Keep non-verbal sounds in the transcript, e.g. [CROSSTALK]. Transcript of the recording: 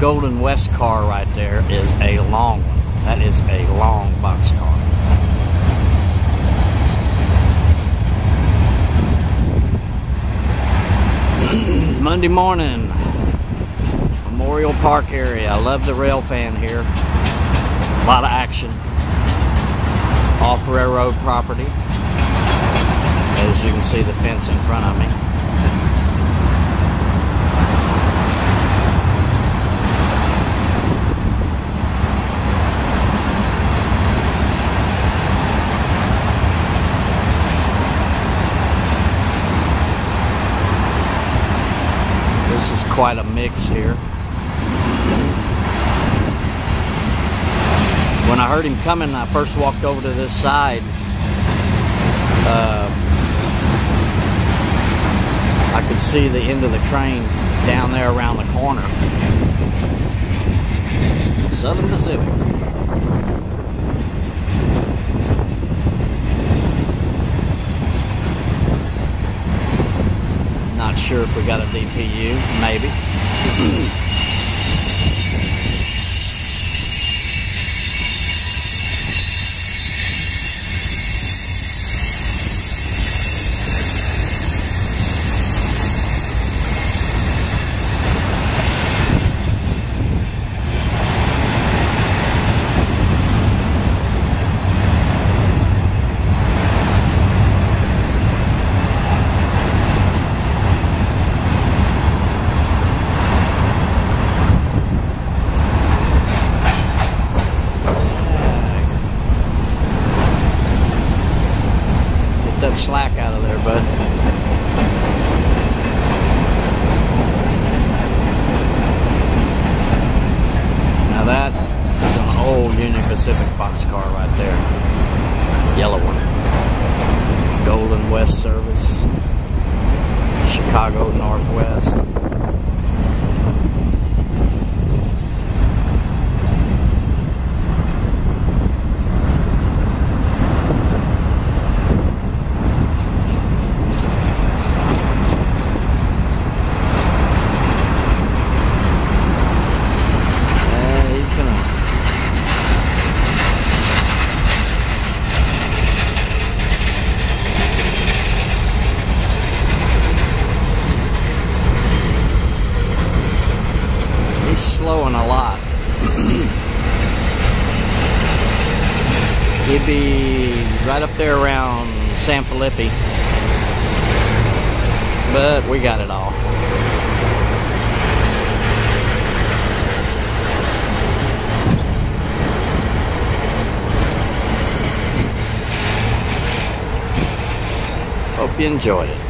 Golden West car right there is a long one. That is a long box car. [CLEARS THROAT] Monday morning, Memorial Park area. I love the rail fan here. A lot of action. Off railroad property. As you can see the fence in front of me. This is quite a mix here. When I heard him coming, I first walked over to this side. Uh, I could see the end of the train down there around the corner. Southern Pacific. Sure if we got a DPU, maybe. Hmm. That slack out of there, bud. Now that is an old Union Pacific boxcar right there. Yellow one. Golden West service. Chicago Northwest. He's slowing a lot. He'd be right up there around San Felipe. But we got it all. Hope you enjoyed it.